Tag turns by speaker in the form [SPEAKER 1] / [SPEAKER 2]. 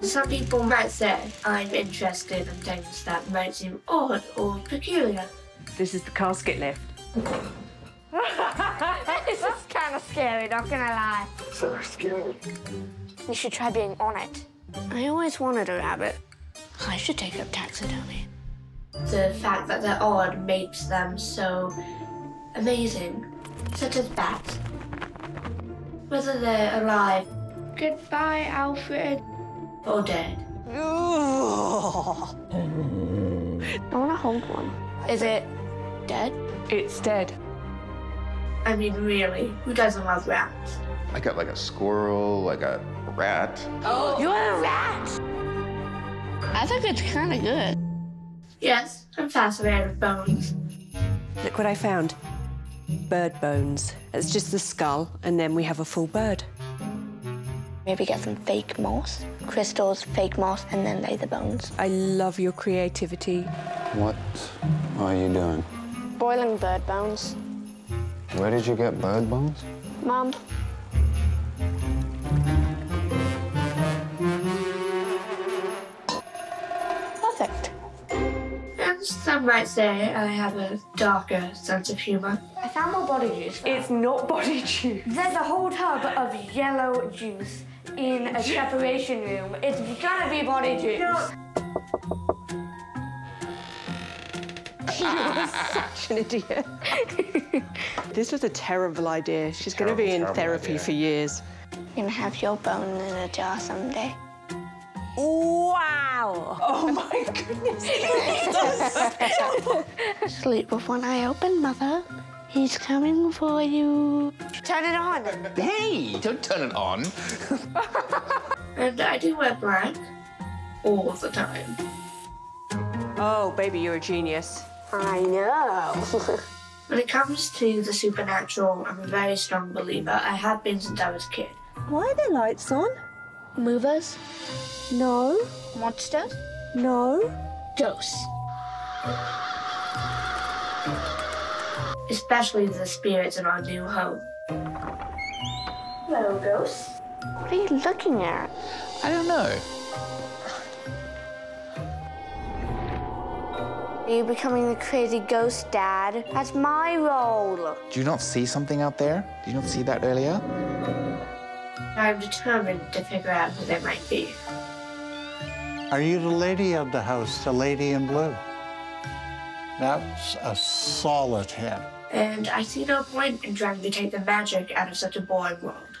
[SPEAKER 1] Some people might say I'm interested in things that might seem odd or peculiar.
[SPEAKER 2] This is the casket lift.
[SPEAKER 3] this is kind of scary, not gonna lie.
[SPEAKER 4] So scary.
[SPEAKER 3] You should try being on it. I always wanted a rabbit. I should take up taxidermy.
[SPEAKER 1] The fact that they're odd makes them so amazing, such as bats. Whether they're alive
[SPEAKER 3] Goodbye, Alfred.
[SPEAKER 1] Or dead.
[SPEAKER 3] I want to hold one. Is it dead?
[SPEAKER 2] It's dead.
[SPEAKER 1] I mean, really, who doesn't love rats?
[SPEAKER 5] I got like a squirrel, like a rat.
[SPEAKER 3] Oh, you're a rat! I think it's kind of good.
[SPEAKER 1] Yes, I'm fascinated with bones.
[SPEAKER 6] Look what I found. Bird bones. It's just the skull, and then we have a full bird.
[SPEAKER 3] Maybe get some fake moss, crystals, fake moss, and then lay the bones.
[SPEAKER 6] I love your creativity.
[SPEAKER 7] What are you doing?
[SPEAKER 3] Boiling bird bones.
[SPEAKER 7] Where did you get bird bones?
[SPEAKER 3] Mom, perfect.
[SPEAKER 1] And some might say I have a darker sense of humor.
[SPEAKER 3] I found more body juice.
[SPEAKER 2] It's not body juice.
[SPEAKER 3] There's a whole tub of yellow juice in a separation room. It's gonna be body juice.
[SPEAKER 6] You're such an idiot. this was a terrible idea. She's going to be in therapy
[SPEAKER 5] idea.
[SPEAKER 6] for years.
[SPEAKER 3] You're gonna have your bone in a jar someday.
[SPEAKER 6] Wow!
[SPEAKER 2] Oh my goodness.
[SPEAKER 3] Sleep with one eye open, mother. He's coming for you. Turn it on.
[SPEAKER 5] Hey, don't turn it on.
[SPEAKER 1] And I do wear black all the time.
[SPEAKER 6] Oh, baby, you're a genius.
[SPEAKER 3] I know.
[SPEAKER 1] When it comes to the supernatural, I'm a very strong believer. I have been since I was a kid.
[SPEAKER 8] Why are there lights on?
[SPEAKER 3] Movers,
[SPEAKER 8] No,
[SPEAKER 3] monsters,
[SPEAKER 8] no.
[SPEAKER 3] ghosts.
[SPEAKER 1] Especially the spirits in our new home.
[SPEAKER 3] Hello, ghost. What are you looking at?
[SPEAKER 5] I don't know.
[SPEAKER 3] Are you becoming the crazy ghost dad? That's my role.
[SPEAKER 5] Do you not see something out there? Did you not see that earlier?
[SPEAKER 1] I'm determined to figure out who they might be.
[SPEAKER 9] Are you the lady of the house, the lady in blue? That's a solid hit.
[SPEAKER 1] And I see no point in trying to take the magic out of such a boring world.